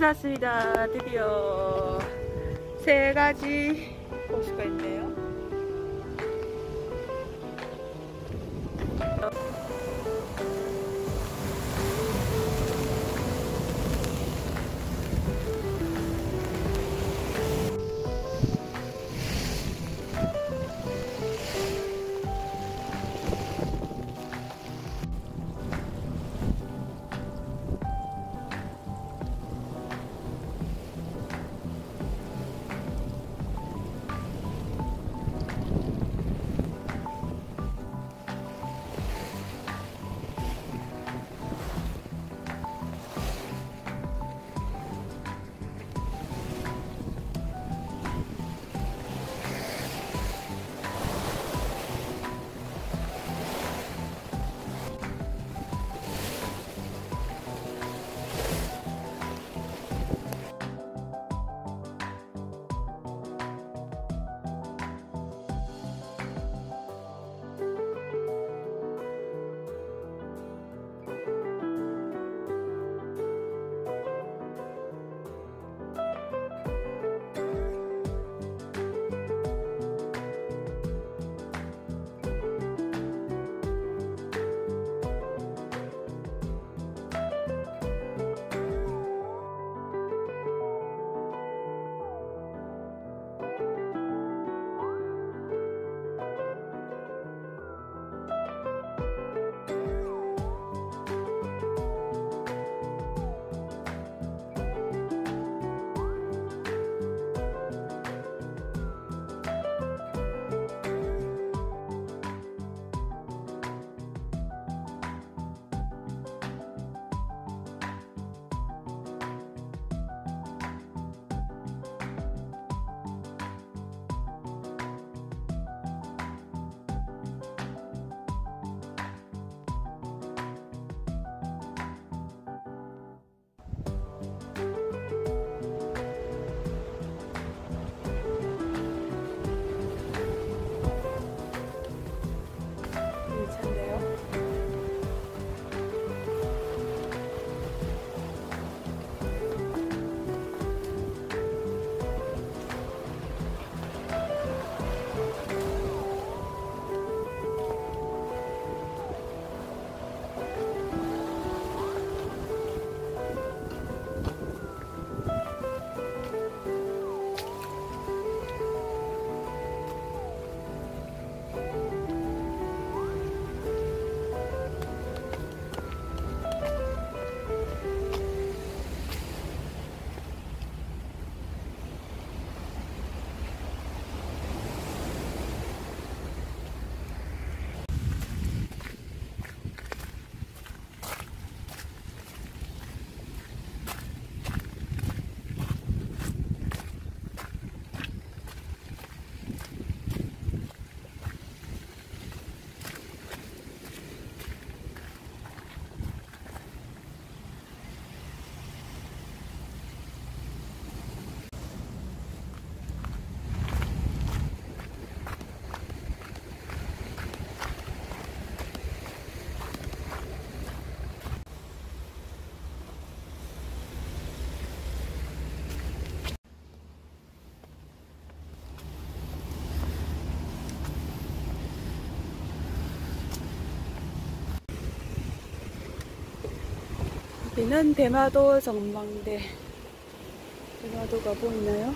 찾았습니다. 드디어 세 가지 호수가 있네요. 여기는 대마도 전망대. 대마도가 보이나요?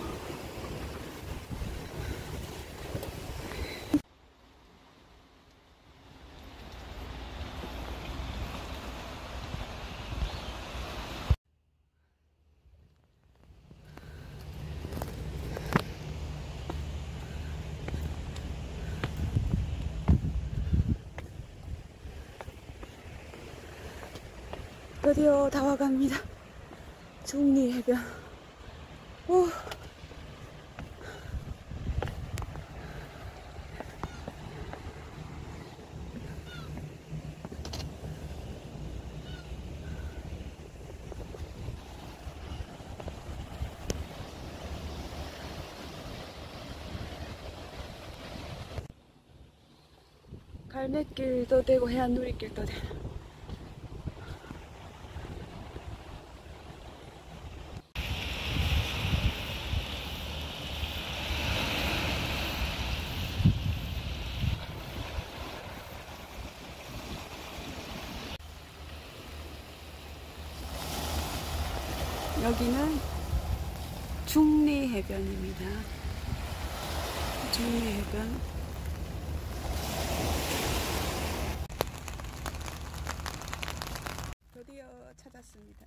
드디어 다 와갑니다. 중리 해변. 오. 갈매길도 되고 해안누리길도 되고 여기는 중리해변입니다. 중리해변. 드디어 찾았습니다.